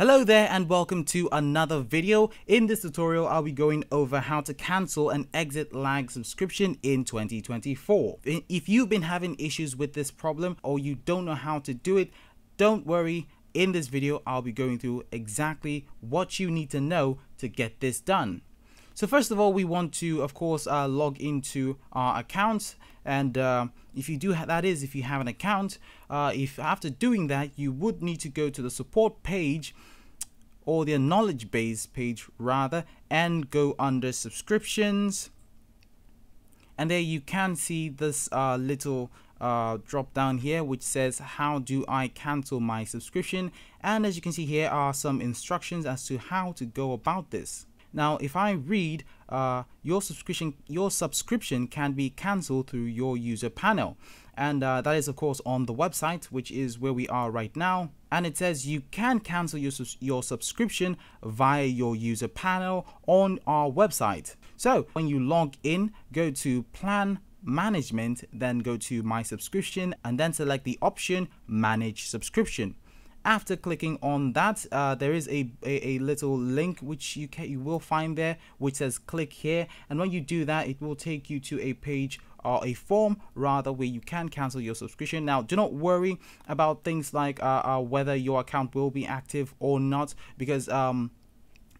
Hello there and welcome to another video. In this tutorial, I'll be going over how to cancel an ExitLag subscription in 2024. If you've been having issues with this problem or you don't know how to do it, don't worry. In this video, I'll be going through exactly what you need to know to get this done. So first of all, we want to, of course, uh, log into our account. And uh, if you do, that is, if you have an account, uh, if after doing that, you would need to go to the support page or the knowledge base page rather, and go under subscriptions. And there you can see this uh, little uh, drop down here which says how do I cancel my subscription and as you can see here are some instructions as to how to go about this. Now, if I read uh, your subscription, your subscription can be cancelled through your user panel. And uh, that is of course on the website, which is where we are right now. And it says you can cancel your, your subscription via your user panel on our website. So when you log in, go to plan management, then go to my subscription and then select the option manage subscription after clicking on that uh, there is a, a, a, little link which you can you will find there which says click here. And when you do that it will take you to a page or a form rather where you can cancel your subscription. Now do not worry about things like uh, uh, whether your account will be active or not because um,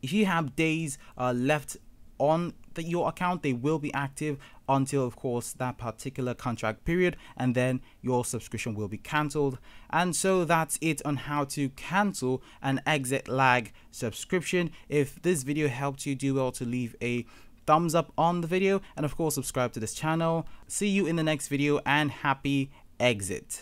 if you have days uh, left on the, your account they will be active until of course that particular contract period and then your subscription will be cancelled. And so that's it on how to cancel an ExitLag subscription. If this video helped you do well to leave a thumbs up on the video and of course subscribe to this channel. See you in the next video and happy exit